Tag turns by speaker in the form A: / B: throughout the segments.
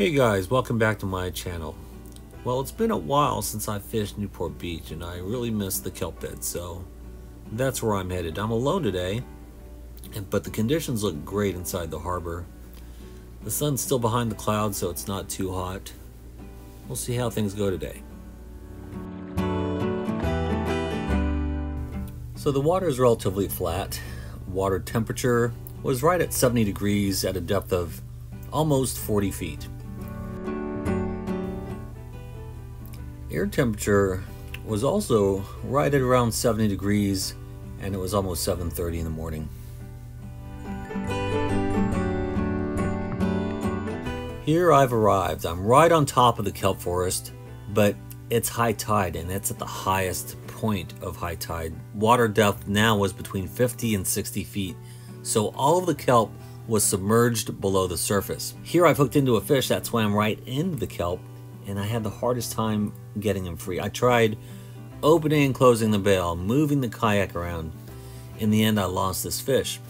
A: Hey guys, welcome back to my channel. Well, it's been a while since I fished Newport Beach and I really miss the kelp bed, so that's where I'm headed. I'm alone today, but the conditions look great inside the harbor. The sun's still behind the clouds, so it's not too hot. We'll see how things go today. So the water is relatively flat. Water temperature was right at 70 degrees at a depth of almost 40 feet. Air temperature was also right at around 70 degrees and it was almost 7.30 in the morning. Here I've arrived. I'm right on top of the kelp forest, but it's high tide and it's at the highest point of high tide. Water depth now was between 50 and 60 feet, so all of the kelp was submerged below the surface. Here I've hooked into a fish that swam right into the kelp and I had the hardest time getting him free. I tried opening and closing the bail, moving the kayak around. In the end, I lost this fish.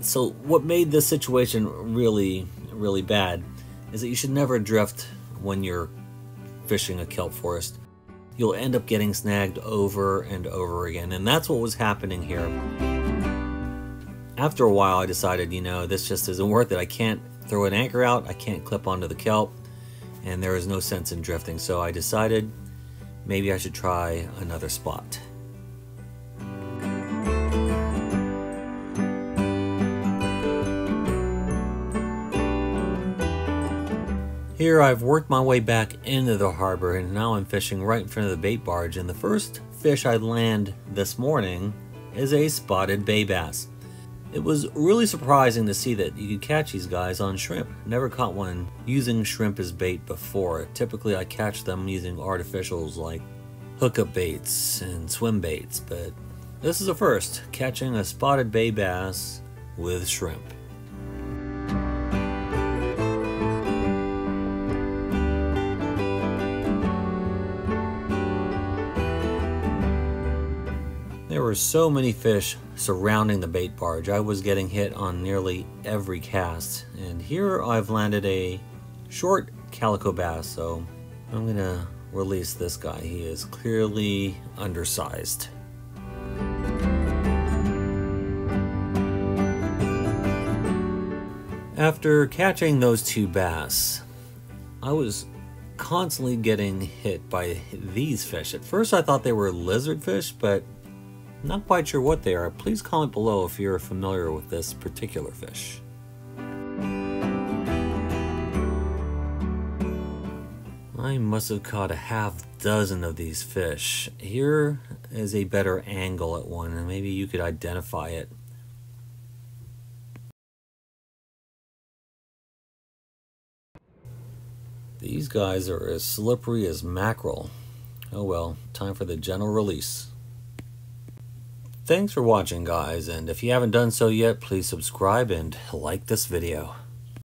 A: So, what made this situation really, really bad is that you should never drift when you're fishing a kelp forest. You'll end up getting snagged over and over again, and that's what was happening here. After a while, I decided, you know, this just isn't worth it. I can't throw an anchor out, I can't clip onto the kelp and there was no sense in drifting, so I decided maybe I should try another spot. Here I've worked my way back into the harbor and now I'm fishing right in front of the bait barge and the first fish I land this morning is a spotted bay bass. It was really surprising to see that you could catch these guys on shrimp. Never caught one using shrimp as bait before. Typically I catch them using artificials like hookup baits and swim baits, but this is a first, catching a spotted bay bass with shrimp. There were so many fish surrounding the bait barge. I was getting hit on nearly every cast. And here I've landed a short calico bass, so I'm gonna release this guy. He is clearly undersized. After catching those two bass, I was constantly getting hit by these fish. At first I thought they were lizard fish, but not quite sure what they are. Please comment below if you're familiar with this particular fish. I must have caught a half dozen of these fish. Here is a better angle at one, and maybe you could identify it. These guys are as slippery as mackerel. Oh well, time for the gentle release. Thanks for watching guys, and if you haven't done so yet, please subscribe and like this video.